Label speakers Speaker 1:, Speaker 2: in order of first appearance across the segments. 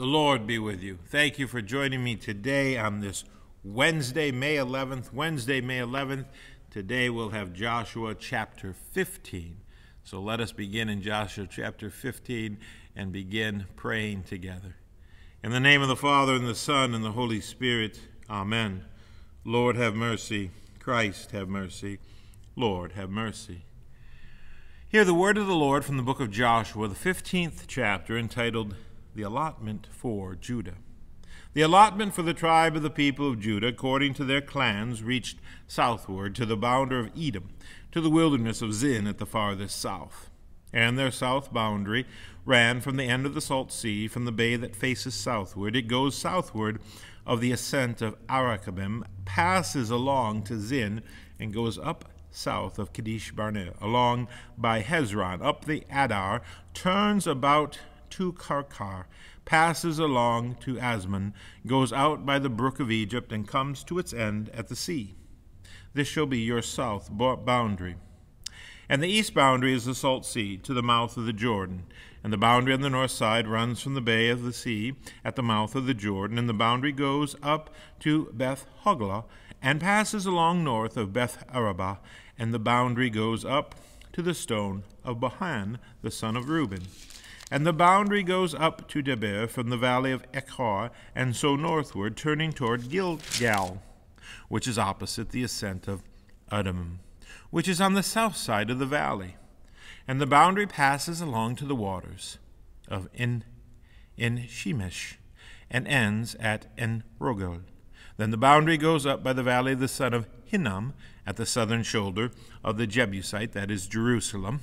Speaker 1: The Lord be with you. Thank you for joining me today on this Wednesday, May 11th. Wednesday, May 11th. Today we'll have Joshua chapter 15. So let us begin in Joshua chapter 15 and begin praying together. In the name of the Father, and the Son, and the Holy Spirit, Amen. Lord, have mercy. Christ, have mercy. Lord, have mercy. Hear the word of the Lord from the book of Joshua, the 15th chapter, entitled The Allotment for Judah. The allotment for the tribe of the people of Judah, according to their clans, reached southward to the boundary of Edom, to the wilderness of Zin at the farthest south. And their south boundary ran from the end of the Salt Sea, from the bay that faces southward. It goes southward of the ascent of Akrabbim, passes along to Zin, and goes up south of Kadesh Barnea, along by Hezron, up the Addar, turns about to Karka, passes along to Azmon, goes out by the brook of Egypt, and comes to its end at the sea. This shall be your south boundary. And the east boundary is the Salt Sea, to the mouth of the Jordan. And the boundary on the north side runs from the bay of the sea at the mouth of the Jordan, and the boundary goes up to Beth Hoglah, and passes along north of Beth Arabah, and the boundary goes up to the stone of Bohan, the son of Reuben. And the boundary goes up to Debir from the valley of Achor, and so northward, turning toward Gilgal, which is opposite the ascent of Adum, which is on the south side of the valley. And the boundary passes along to the waters of En, En Shemesh, and ends at En Rogel. Then the boundary goes up by the valley of the son of Hinnom at the southern shoulder of the Jebusite, that is Jerusalem.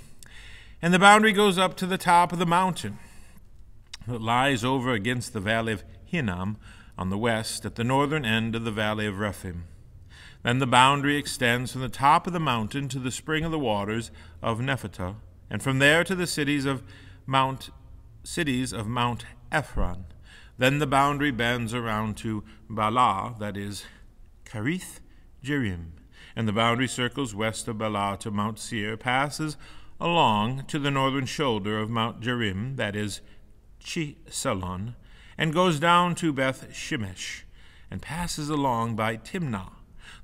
Speaker 1: And the boundary goes up to the top of the mountain that lies over against the valley of Hinnom on the west at the northern end of the valley of Rephaim. Then the boundary extends from the top of the mountain to the spring of the waters of Nephtoah, and from there to the cities of Mount cities of Mount Ephron then the boundary bends around to Baalah, that is, Kiriath Jearim, and the boundary circles west of Baalah to Mount Seir, passes along to the northern shoulder of Mount Jearim, that is, Chesalon, and goes down to Beth Shemesh, and passes along by Timnah.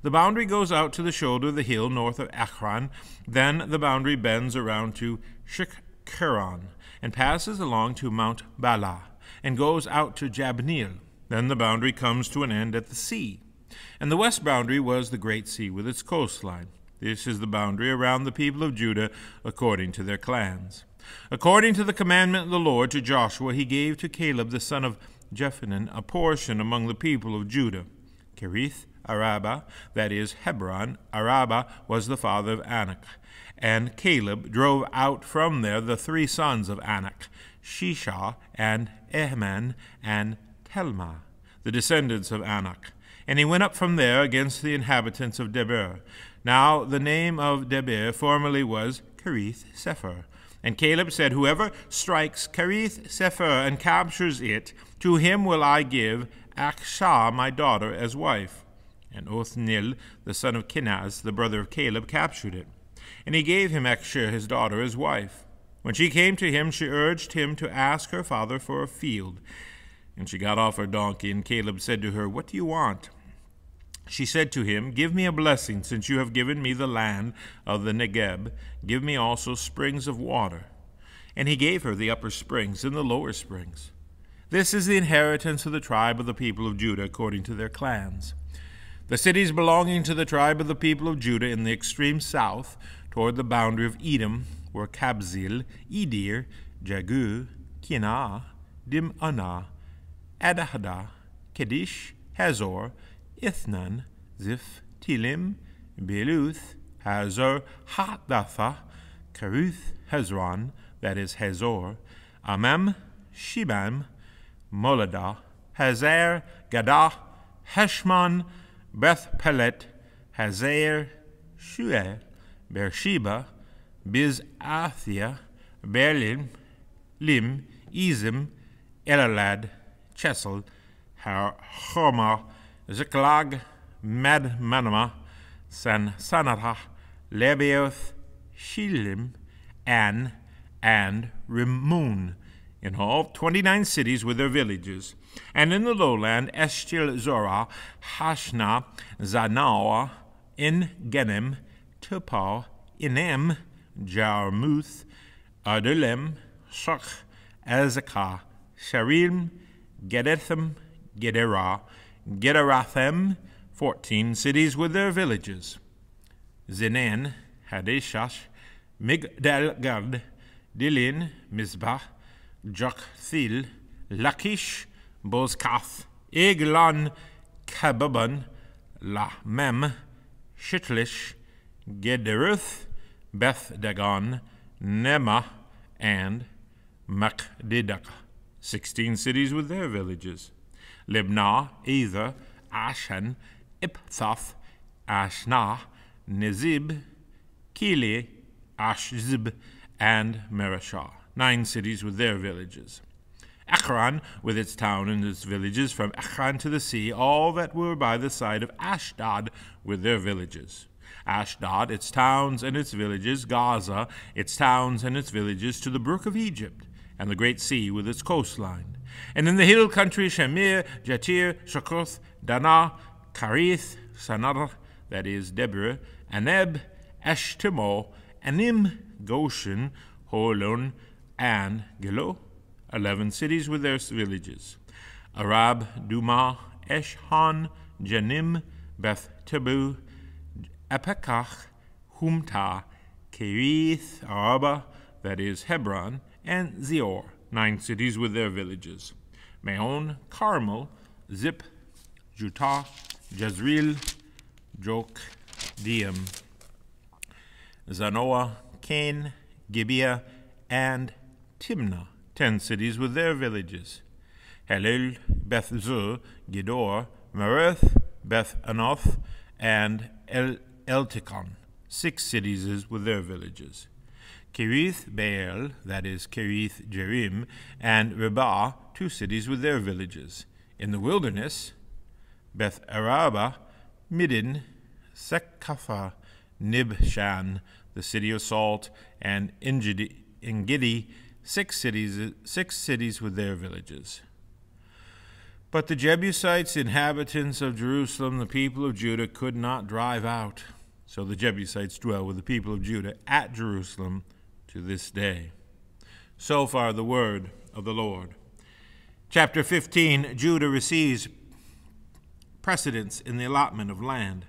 Speaker 1: The boundary goes out to the shoulder of the hill north of Ekron. Then the boundary bends around to Shikkeron and passes along to Mount Baalah and goes out to Jabneel. Then the boundary comes to an end at the sea. And the west boundary was the great sea with its coastline. This is the boundary around the people of Judah according to their clans. According to the commandment of the Lord to Joshua, he gave to Caleb the son of Jephunneh a portion among the people of Judah. Kiriath Arba, that is Hebron, Arba was the father of Anak. And Caleb drove out from there the three sons of Anak, Sheshai and Ahiman and Talmai, the descendants of Anak. And he went up from there against the inhabitants of Debir. Now the name of Debir formerly was Kiriath Sepher. And Caleb said, Whoever strikes Kiriath Sepher and captures it, to him will I give Achsah my daughter as wife. And Othniel, the son of Kenaz, the brother of Caleb, captured it. And he gave him Achsah his daughter as wife. When she came to him, she urged him to ask her father for a field. And she got off her donkey, and Caleb said to her, What do you want? She said to him, Give me a blessing, since you have given me the land of the Negeb. Give me also springs of water. And he gave her the upper springs and the lower springs. This is the inheritance of the tribe of the people of Judah according to their clans. The cities belonging to the tribe of the people of Judah in the extreme south, toward the boundary of Edom, were Kabzeel, Eder, Jagur, Kinah, Dimonah, Adahada, Kedesh, Hazor, Ithnan, Ziph, Telem, Bealoth, Hazor, Hadattah, Kerioth, Hezron, that is Hazor, Amam, Shibam, Moladah, Hazar, Gaddah, Heshmon, Beth Pelet, Hazar, Shuer, Beersheba, Biziothiah, Berlin, Lim, Ezem, Elalad, Chesil, Hormah, Ziklag, Madmannah, San Sanatah, Lebaoth, Shilhim, An, and Rimmon in all 29 cities with their villages, and in the lowland Eshtaol Zorah, Ashnah, Zanoah, En Gannim, Tupal, Enam, Jarmuth, Adullam, Shach, Azekah, Shaaraim, Gedethim, Gederah, Gederothaim, fourteen cities with their villages. Zenan, Hadashah, Migdalgad, Dilean, Mizpeh, Joktheel, Lachish, Bozkath, Eglon, Kababan, Lahmam, Shitlish, Gederoth, Beth Dagon, Nema, and Makkedah, sixteen cities with their villages. Libnah, Ether, Ashan, Iphtah, Ashnah, Nezib, Keilah, Achzib, and Mareshah, nine cities with their villages. Ekron, with its town and its villages, from Ekron to the sea, all that were by the side of Ashdod, with their villages. Ashdod, its towns and its villages, Gaza, its towns and its villages, to the brook of Egypt, and the great sea with its coastline. And in the hill country, Shamir, Jattir, Shakoth, Dannah, Karith, Sanar, that is Deborah, Anab, Eshtemoh, Anim, Goshen, Holon, and Giloh, eleven cities with their villages. Arab, Dumah, Eshan, Janim, Beth Tebu, Aphekah, Humtah, Kiriath, Arba, that is Hebron, and Zior, nine cities with their villages. Maon, Carmel, Ziph, Juttah, Jezreel, Jok, Diem, Zanoah, Kain, Gibeah, and Timnah, ten cities with their villages. Halil, Beth Zur, Gedor, Maarath, Beth Anoth, and El Eltekon, six cities with their villages. Kiriath Baal, that is Kiriath Jearim, and Rabbah, two cities with their villages. In the wilderness, Beth Arabah, Middin, Secacah, Nibshan, the city of salt, and Engedi, six cities, six cities with their villages. But the Jebusites, inhabitants of Jerusalem, the people of Judah, could not drive out. So the Jebusites dwell with the people of Judah at Jerusalem to this day. So far, the word of the Lord. Chapter 15 Judah receives precedence in the allotment of land.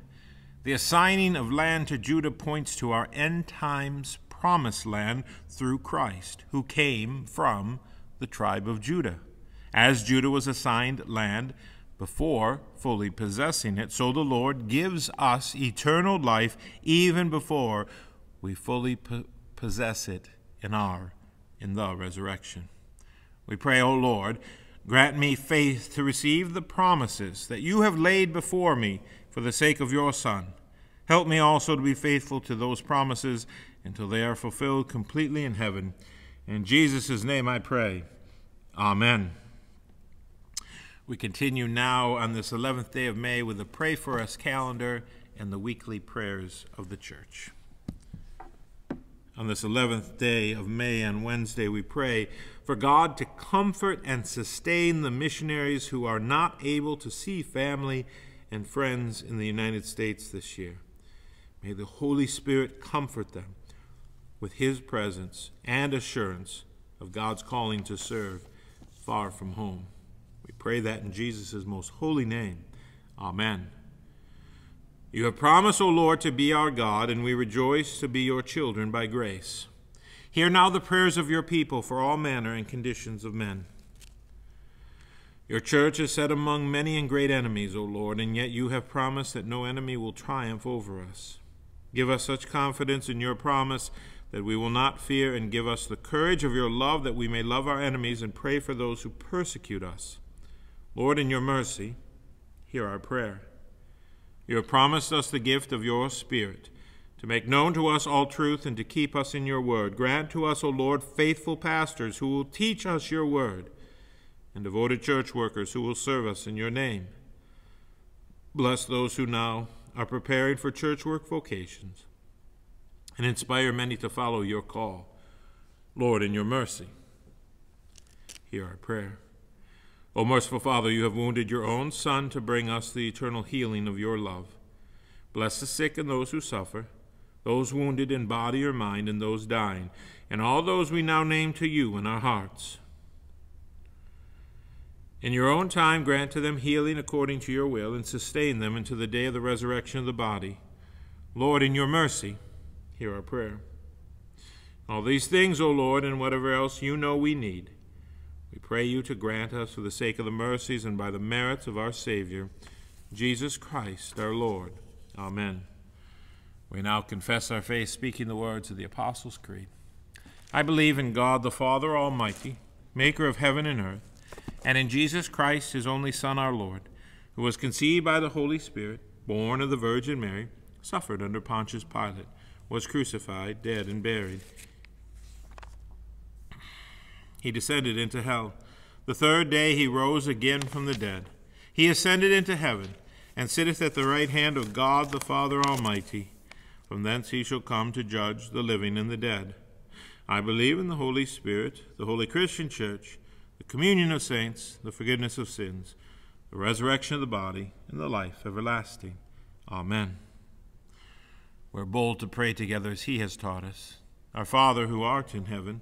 Speaker 1: The assigning of land to Judah points to our end times promised land through Christ, who came from the tribe of Judah. As Judah was assigned land before fully possessing it, so the Lord gives us eternal life even before we fully po- possess it in our in the resurrection. We pray, O Lord, grant me faith to receive the promises that you have laid before me for the sake of your Son. Help me also to be faithful to those promises until they are fulfilled completely in heaven. In Jesus' name I pray. Amen. We continue now on this 11th day of May with the Pray for Us calendar and the weekly prayers of the church. On this 11th day of May on Wednesday, we pray for God to comfort and sustain the missionaries who are not able to see family and friends in the United States this year. May the Holy Spirit comfort them with His presence and assurance of God's calling to serve far from home. We pray that in Jesus' most holy name. Amen. You have promised, O Lord, to be our God, and we rejoice to be your children by grace. Hear now the prayers of your people for all manner and conditions of men. Your church is set among many and great enemies, O Lord, and yet you have promised that no enemy will triumph over us. Give us such confidence in your promise that we will not fear, and give us the courage of your love that we may love our enemies and pray for those who persecute us. Lord, in your mercy, hear our prayer. You have promised us the gift of your Spirit to make known to us all truth and to keep us in your word. Grant to us, O Lord, faithful pastors who will teach us your word, and devoted church workers who will serve us in your name. Bless those who now are preparing for church work vocations, and inspire many to follow your call. Lord, in your mercy, Hear our prayer. O merciful Father, you have wounded your own Son to bring us the eternal healing of your love. Bless the sick and those who suffer, those wounded in body or mind, and those dying, and all those we now name to you in our hearts. In your own time, grant to them healing according to your will, and sustain them until the day of the resurrection of the body. Lord, in your mercy, hear our prayer. All these things, O Lord, and whatever else you know we need, we pray you to grant us for the sake of the mercies and by the merits of our Savior, Jesus Christ, our Lord. Amen. We now confess our faith, speaking the words of the Apostles' Creed. I believe in God the Father Almighty, maker of heaven and earth, and in Jesus Christ, his only Son, our Lord, who was conceived by the Holy Spirit, born of the Virgin Mary, suffered under Pontius Pilate, was crucified, dead, and buried. He descended into hell. The third day he rose again from the dead. He ascended into heaven, and sitteth at the right hand of God the Father Almighty. From thence he shall come to judge the living and the dead. I believe in the Holy Spirit, the holy Christian Church, the communion of saints, the forgiveness of sins, the resurrection of the body, and the life everlasting. Amen. We're bold to pray together as he has taught us. Our Father who art in heaven,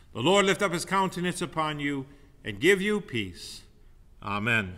Speaker 1: The Lord lift up his countenance upon you and give you peace. Amen.